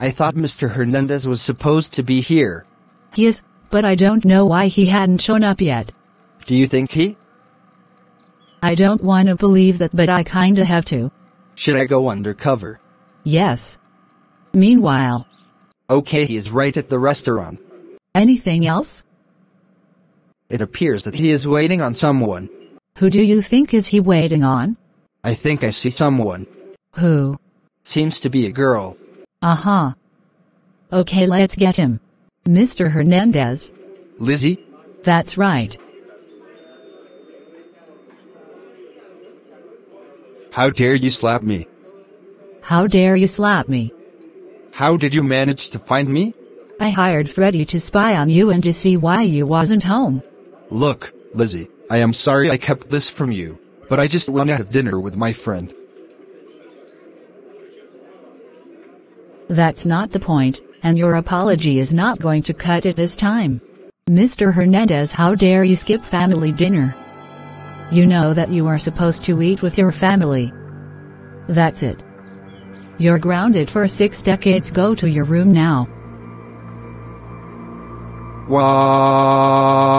I thought Mr. Hernandez was supposed to be here. He is, but I don't know why he hadn't shown up yet. Do you think he? I don't want to believe that, but I kinda have to. Should I go undercover? Yes. Meanwhile, Okay, he is right at the restaurant. anything else? It appears that he is waiting on someone. Who do you think is he waiting on? I think I see someone. Who? Seems to be a girl. Uh-huh. Okay, let's get him. Mr. Hernandez. Lizzie? That's right. How dare you slap me? How dare you slap me? How did you manage to find me? I hired Freddy to spy on you and to see why you wasn't home. Look, Lizzie, I am sorry I kept this from you, but I just wanna have dinner with my friend. That's not the point, and your apology is not going to cut it this time. Mr. Hernandez, how dare you skip family dinner? You know that you are supposed to eat with your family. That's it. You're grounded for six decades. Go to your room now. Wow.